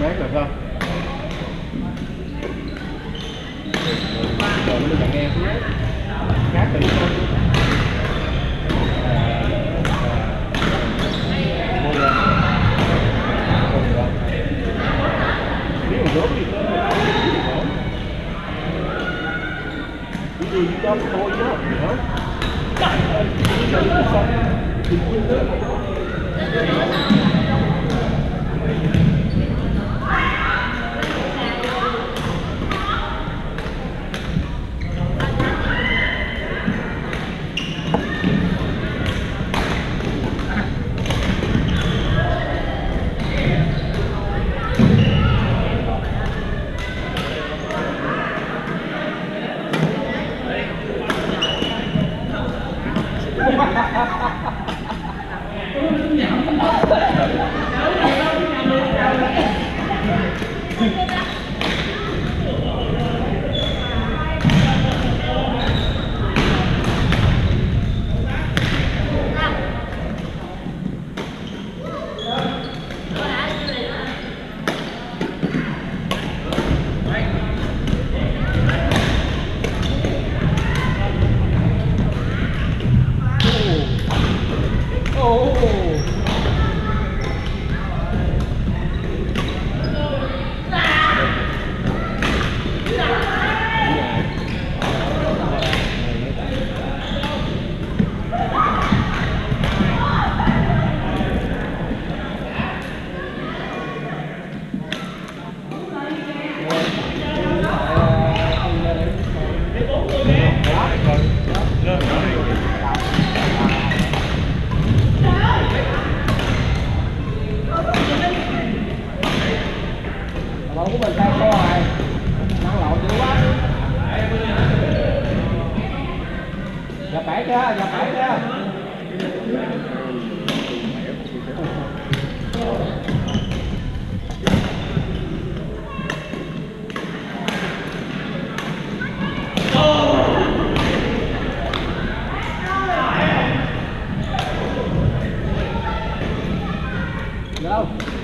mát là không? Rồi mình bạn nghe khác từ không Hãy subscribe cho kênh Ghiền Mì Gõ Để không bỏ lỡ những video hấp dẫn ha ha ha Dạ nhập bẻ chưa, dạ nhập bẻ chưa? No.